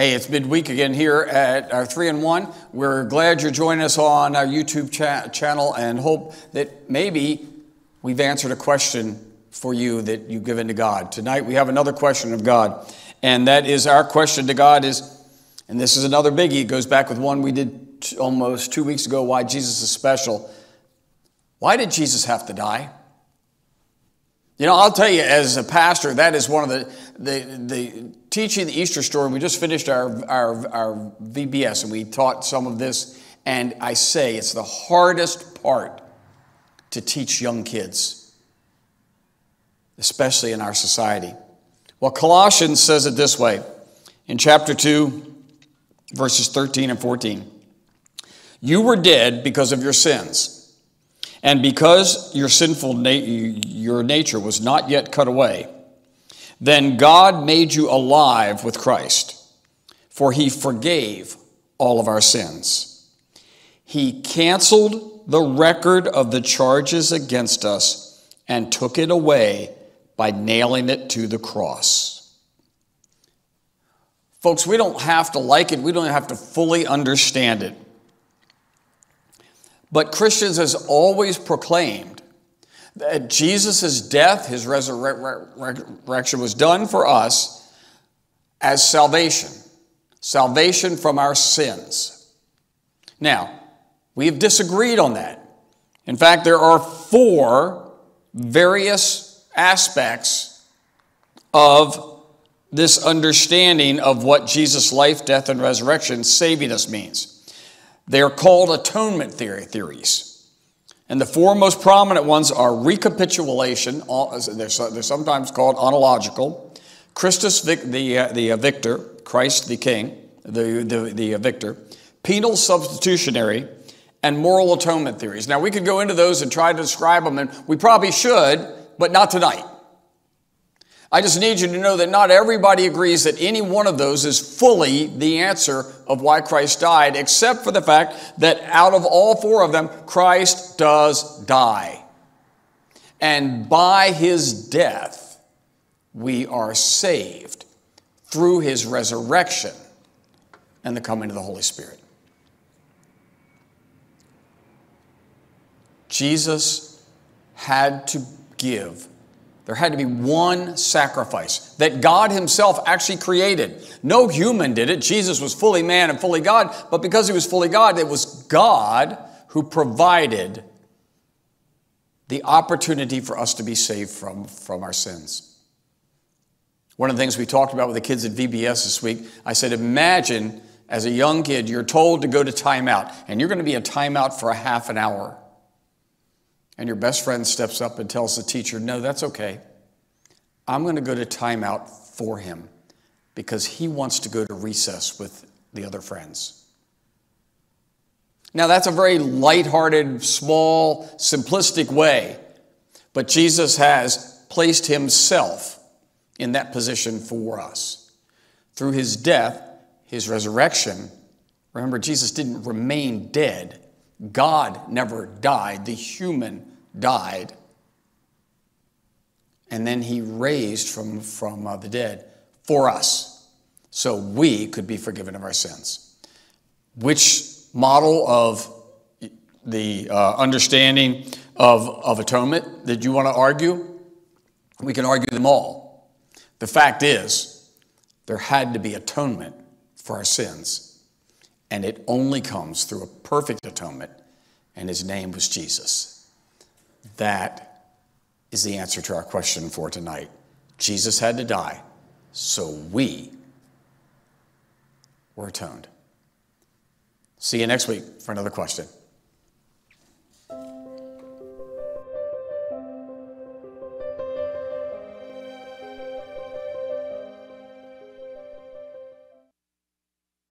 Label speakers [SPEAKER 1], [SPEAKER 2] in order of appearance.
[SPEAKER 1] Hey, it's midweek again here at our 3-in-1. We're glad you're joining us on our YouTube cha- channel and hope that maybe we've answered a question for you that you've given to God. Tonight we have another question of God, and that is our question to God is, and this is another biggie, it goes back with one we did t- almost two weeks ago why Jesus is special. Why did Jesus have to die? You know, I'll tell you, as a pastor, that is one of the, the, the teaching the Easter story. We just finished our, our, our VBS and we taught some of this. And I say it's the hardest part to teach young kids, especially in our society. Well, Colossians says it this way in chapter 2, verses 13 and 14. You were dead because of your sins and because your sinful na- your nature was not yet cut away, then God made you alive with Christ, for he forgave all of our sins. He canceled the record of the charges against us and took it away by nailing it to the cross. Folks, we don't have to like it, we don't have to fully understand it. But Christians has always proclaimed that Jesus' death, his resurrection was done for us as salvation, salvation from our sins. Now, we have disagreed on that. In fact, there are four various aspects of this understanding of what Jesus' life, death, and resurrection saving us means. They are called atonement theory, theories. And the four most prominent ones are recapitulation, they're, sometimes called ontological, Christus the, uh, the uh, victor, Christ the king, the, the, the uh, victor, penal substitutionary, and moral atonement theories. Now, we could go into those and try to describe them, and we probably should, but not tonight. I just need you to know that not everybody agrees that any one of those is fully the answer of why Christ died, except for the fact that out of all four of them, Christ does die. And by his death, we are saved through his resurrection and the coming of the Holy Spirit. Jesus had to give there had to be one sacrifice that God Himself actually created. No human did it. Jesus was fully man and fully God, but because He was fully God, it was God who provided the opportunity for us to be saved from, from our sins. One of the things we talked about with the kids at VBS this week, I said, imagine as a young kid, you're told to go to timeout, and you're going to be in timeout for a half an hour and your best friend steps up and tells the teacher, No, that's okay. I'm going to go to timeout for him because he wants to go to recess with the other friends. Now, that's a very lighthearted, small, simplistic way, but Jesus has placed himself in that position for us. Through his death, his resurrection, remember, Jesus didn't remain dead. God never died. The human died, and then he raised from, from uh, the dead for us so we could be forgiven of our sins. Which model of the uh, understanding of, of atonement that you want to argue? We can argue them all. The fact is, there had to be atonement for our sins, and it only comes through a perfect atonement, and his name was Jesus. That is the answer to our question for tonight. Jesus had to die, so we were atoned. See you next week for another question.